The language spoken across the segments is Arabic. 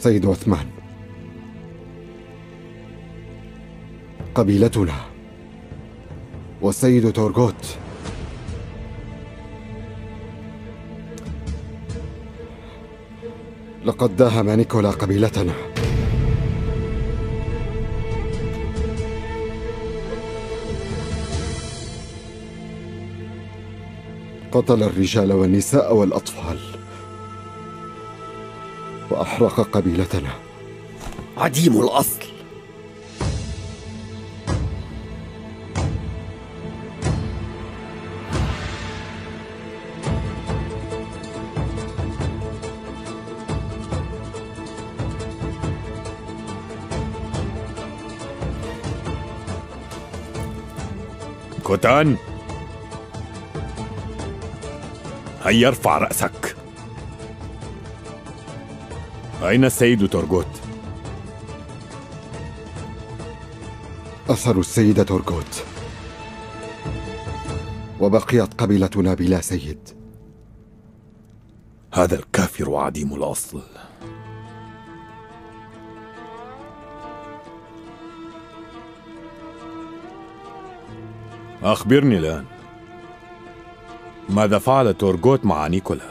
سيد عثمان. قبيلتنا والسيد تورغوت. لقد داهم نيكولا قبيلتنا. قتل الرجال والنساء والأطفال. وأحرق قبيلتنا. عديم الأصل. كوتان هيا ارفع رأسك. أين السيد تورغوت؟ أثر السيد تورغوت. وبقيت قبيلتنا بلا سيد. هذا الكافر عديم الأصل. أخبرني الآن. ماذا فعل تورغوت مع نيكولا؟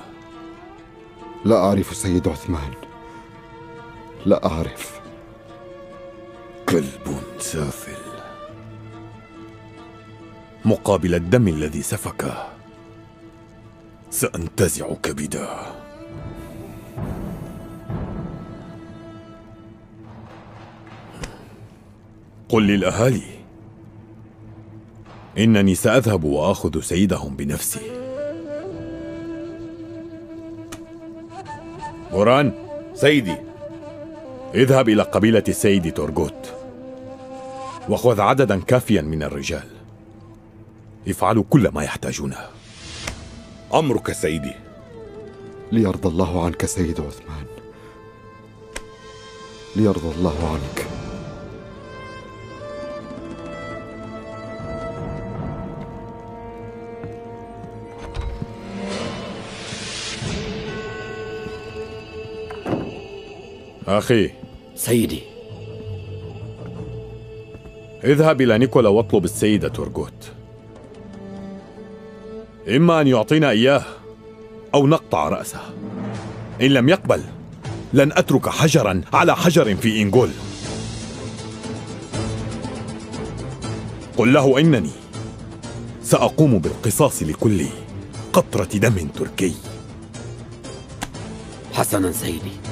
لا أعرف السيد عثمان. لا أعرف. كلب سافل. مقابل الدم الذي سفكه سأنتزع كبده قل للأهالي. إنني سأذهب وآخذ سيدهم بنفسي. موران سيدي. اذهب إلى قبيلة السيد تورغوت وخذ عددا كافيا من الرجال. افعلوا كل ما يحتاجونه. أمرك سيدي. ليرضى الله عنك سيد عثمان. ليرضى الله عنك. أخي. سيدي. اذهب إلى نيكولا واطلب السيد تورغوت. إما أن يعطينا إياه أو نقطع رأسه. إن لم يقبل لن أترك حجرا على حجر في إنجول قل له إنني سأقوم بالقصاص لكل قطرة دم تركي. حسنا سيدي.